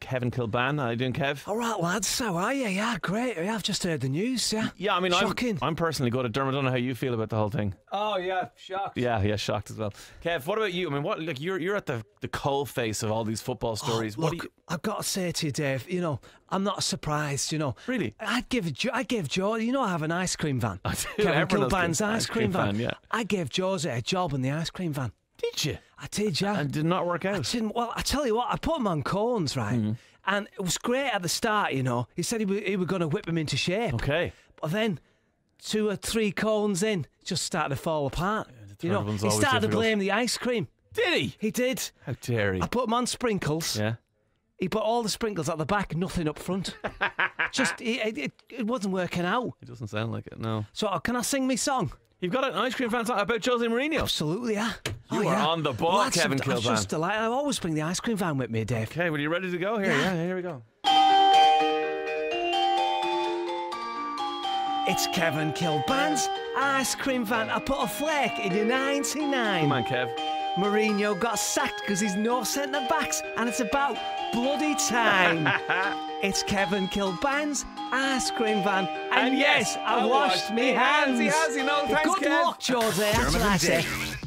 Kevin Kilbane. How you doing, Kev? All right, lads. How are you? Yeah, great. Yeah, I've just heard the news. Yeah. Yeah, I mean, I'm, Shocking. I'm personally good at Dermot. I don't know how you feel about the whole thing. Oh yeah, shocked. Yeah, yeah, shocked as well. Kev, what about you? I mean, what like you're you're at the the coal face of all these football oh, stories. what Look, you, I've got to say to you, Dave. You know, I'm not surprised. You know, Really? I'd give Jo- I gave Joe. You know, I have an ice cream van. I do. Kevin Everyone Kilbane's ice cream van. yeah. I gave Josie a job in the ice cream van. did you? I did, yeah. And did not work out. Didn't- well, I tell you what, I put him on cones, right? Hmm. And it was great at the start, you know. He said he was, he was going to whip him into shape. Okay. But then, two or three cones in, just started to fall apart. the you know, he started to blame the ice cream. Did he? He did. How dare he? I put him on sprinkles. Yeah. He put all the sprinkles at the back, nothing up front. Just it, it, it wasn't working out. It doesn't sound like it. No. So uh, can I sing me song? You've got an ice cream fan song about Jose Mourinho. Absolutely, yeah. You oh, are yeah. on the ball, Lads, Kevin I'm, I'm just delighted. I always bring the ice cream van with me, Dave. Okay, well, you ready to go? Here, Yeah. yeah, here we go. It's Kevin Kilbane's ice cream van. I put a flake in your 99. Come on, Kev. Mourinho got sacked because he's no centre backs, and it's about bloody time. it's Kevin Kilbane's ice cream van, and, And yes, yes, I, I washed washed me me hands. hands. He has, you know, thanks, Good Kev. luck, Jose. That's what I and say. Dave.